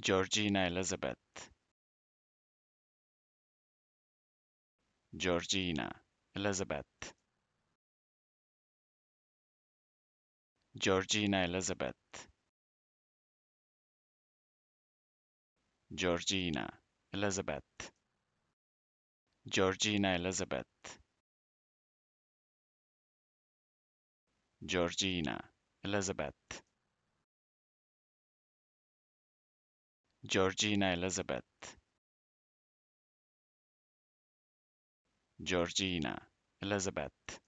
Georgina Elizabeth. Georgina Elizabeth. Georgina Elizabeth. Georgina Elizabeth. Georgina Elizabeth. Georgina Elizabeth Georgina Elizabeth. Georgina Elizabeth